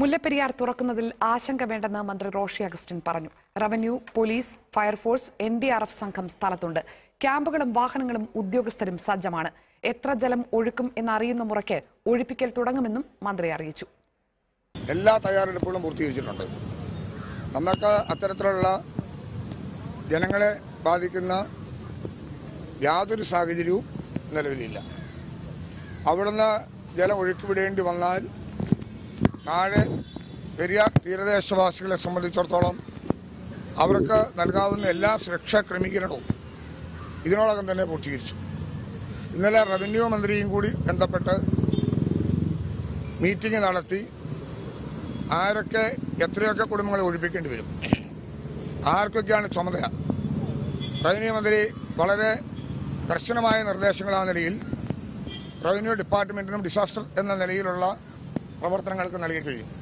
മുല്ലപ്പെരിയാർ തുറക്കുന്നതിൽ ആശങ്ക വേണ്ടെന്ന് മന്ത്രി റോഷി അഗസ്റ്റിൻ പറഞ്ഞു. Revenue police fire force N D R F സംഘം സ്ഥലത്തുണ്ട്. ക്യാമ്പുകളും വാഹനങ്ങളും ഉദ്യോഗസ്ഥരും സജ്ജമാണ്. എത്ര ജലം ഒഴുക്കും എന്നറിയുന്ന മുറയ്ക്ക് ഒഴിപ്പിക്കൽ തുടങ്ങുമെന്നും മന്ത്രി അറിയിച്ചു. എല്ലാ തയ്യാറെടുപ്പുകളും പൂർത്തീകരിച്ചിട്ടുണ്ട്. നമുക്ക് അത്തരത്തിലുള്ള ജനങ്ങളെ ബാധിക്കുന്ന യാതൊരു സാഹചര്യവും നിലവിലില്ല. അവിടുന്ന് ജലം ഒഴുക്കിവിടേണ്ടി വന്നാൽ താഴെ പെരിയാർ തീരദേശവാസികളെ സംബന്ധിച്ചിടത്തോളം അവർക്ക് നൽകാവുന്ന എല്ലാ സുരക്ഷാ ക്രമീകരണവും ഇതിനോടകം തന്നെ പൂർത്തീകരിച്ചു. ഇന്നലെ റവന്യൂ മന്ത്രിയും കൂടി ബന്ധപ്പെട്ട് മീറ്റിംഗ് നടത്തി ആരൊക്കെ എത്രയൊക്കെ കുടുംബങ്ങളെ ഒഴിപ്പിക്കേണ്ടി വരും ആർക്കൊക്കെയാണ് ചുമതല. റവന്യൂ മന്ത്രി വളരെ കർശനമായ നിർദ്ദേശങ്ങളാ നിലയിൽ റവന്യൂ ഡിപ്പാർട്ട്മെന്റിനും ഡിസാസ്റ്റർ എന്ന നിലയിലുള്ള പ്രവർത്തനങ്ങൾക്ക് നൽകി കഴിയും.